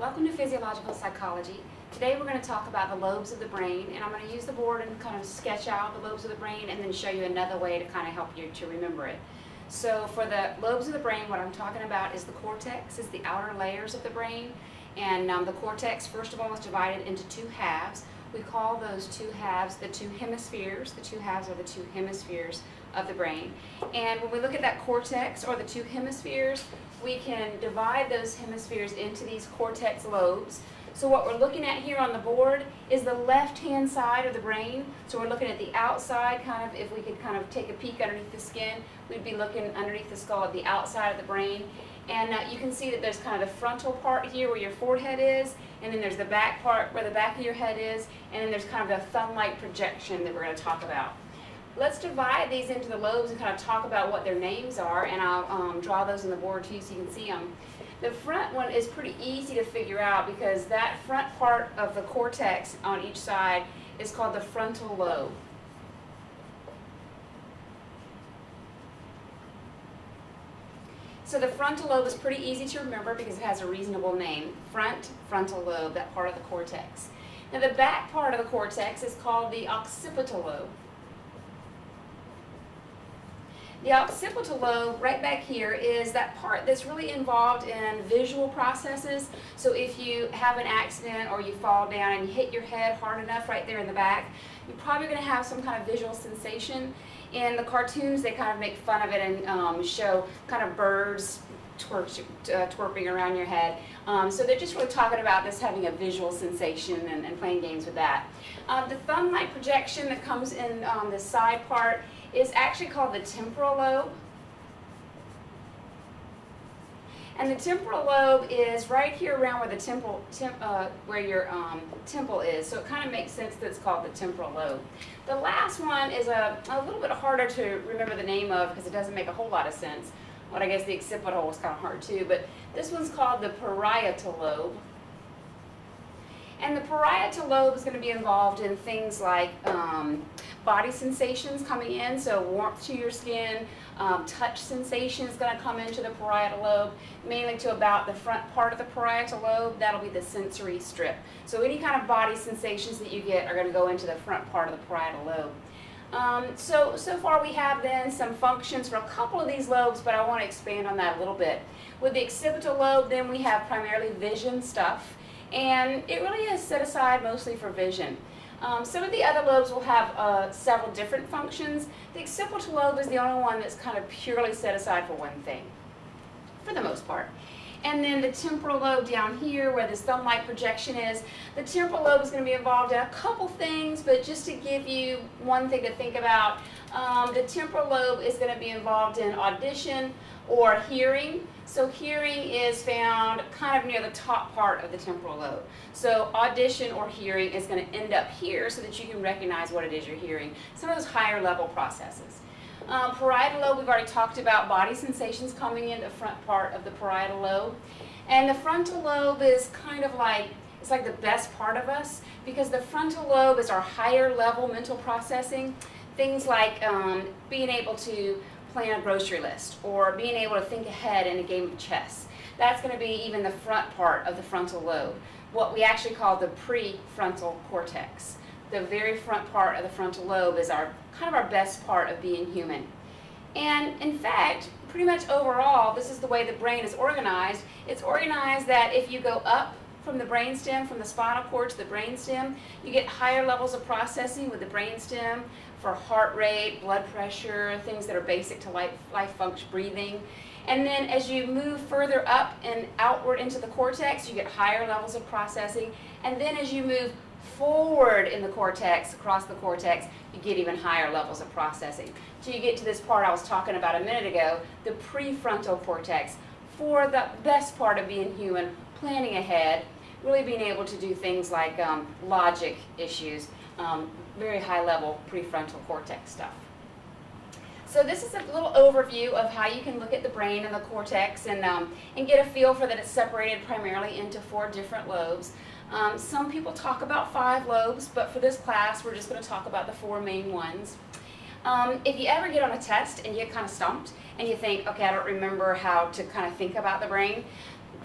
Welcome to Physiological Psychology. Today we're going to talk about the lobes of the brain and I'm going to use the board and kind of sketch out the lobes of the brain and then show you another way to kind of help you to remember it. So for the lobes of the brain, what I'm talking about is the cortex, is the outer layers of the brain. And um, the cortex, first of all, is divided into two halves. We call those two halves the two hemispheres. The two halves are the two hemispheres of the brain. And when we look at that cortex or the two hemispheres, we can divide those hemispheres into these cortex lobes. So what we're looking at here on the board is the left-hand side of the brain. So we're looking at the outside, kind of, if we could kind of take a peek underneath the skin, we'd be looking underneath the skull at the outside of the brain. And uh, you can see that there's kind of the frontal part here where your forehead is, and then there's the back part where the back of your head is, and then there's kind of a thumb-like projection that we're going to talk about. Let's divide these into the lobes and kind of talk about what their names are, and I'll um, draw those on the board too so you can see them. The front one is pretty easy to figure out because that front part of the cortex on each side is called the frontal lobe. So the frontal lobe is pretty easy to remember because it has a reasonable name. Front frontal lobe, that part of the cortex. Now the back part of the cortex is called the occipital lobe. The occipital lobe, right back here, is that part that's really involved in visual processes. So if you have an accident or you fall down and you hit your head hard enough right there in the back, you're probably going to have some kind of visual sensation. In the cartoons, they kind of make fun of it and um, show kind of birds twerp, uh, twerping around your head. Um, so they're just really talking about this having a visual sensation and, and playing games with that. Um, the thumb-like projection that comes in um, the side part is actually called the temporal lobe. And the temporal lobe is right here around where the temple, temp, uh, where your um, temple is. So it kind of makes sense that it's called the temporal lobe. The last one is a, a little bit harder to remember the name of because it doesn't make a whole lot of sense. But I guess the occipital was kind of hard too. But this one's called the parietal lobe. And the parietal lobe is going to be involved in things like um, body sensations coming in, so warmth to your skin, um, touch sensation is going to come into the parietal lobe, mainly to about the front part of the parietal lobe. That'll be the sensory strip. So any kind of body sensations that you get are going to go into the front part of the parietal lobe. Um, so, so far we have then some functions for a couple of these lobes, but I want to expand on that a little bit. With the occipital lobe, then we have primarily vision stuff. And it really is set aside mostly for vision. Um, some of the other lobes will have uh, several different functions. The occipital lobe is the only one that's kind of purely set aside for one thing, for the most part. And then the temporal lobe down here where this thumb-like projection is, the temporal lobe is going to be involved in a couple things, but just to give you one thing to think about, um, the temporal lobe is going to be involved in audition or hearing. So hearing is found kind of near the top part of the temporal lobe. So audition or hearing is going to end up here so that you can recognize what it is you're hearing. Some of those higher level processes. Um, parietal lobe, we've already talked about body sensations coming in the front part of the parietal lobe. And the frontal lobe is kind of like, it's like the best part of us because the frontal lobe is our higher level mental processing. Things like um, being able to plan a grocery list or being able to think ahead in a game of chess. That's going to be even the front part of the frontal lobe, what we actually call the prefrontal cortex. The very front part of the frontal lobe is our kind of our best part of being human. And in fact, pretty much overall, this is the way the brain is organized. It's organized that if you go up from the brainstem, from the spinal cord to the brainstem, you get higher levels of processing with the brainstem for heart rate, blood pressure, things that are basic to life, life function, breathing. And then as you move further up and outward into the cortex, you get higher levels of processing. And then as you move forward in the cortex, across the cortex, you get even higher levels of processing. So you get to this part I was talking about a minute ago, the prefrontal cortex, for the best part of being human, planning ahead, really being able to do things like um, logic issues, um, very high level prefrontal cortex stuff. So this is a little overview of how you can look at the brain and the cortex and, um, and get a feel for that it's separated primarily into four different lobes. Um, some people talk about five lobes, but for this class we're just going to talk about the four main ones. Um, if you ever get on a test and you get kind of stumped and you think, okay, I don't remember how to kind of think about the brain,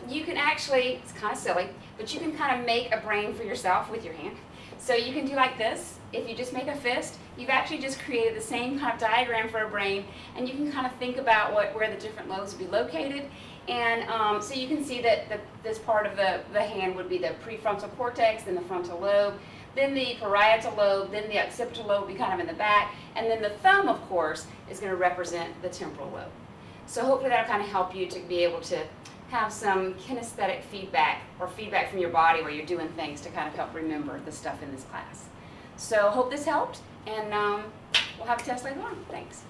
you can actually, it's kind of silly, but you can kind of make a brain for yourself with your hand. So you can do like this. If you just make a fist, you've actually just created the same kind of diagram for a brain, and you can kind of think about what where the different lobes would be located. And um, so you can see that the, this part of the, the hand would be the prefrontal cortex, then the frontal lobe, then the parietal lobe, then the occipital lobe would be kind of in the back, and then the thumb, of course, is going to represent the temporal lobe. So hopefully that'll kind of help you to be able to have some kinesthetic feedback or feedback from your body where you're doing things to kind of help remember the stuff in this class. So hope this helped, and um, we'll have a test later on. Thanks.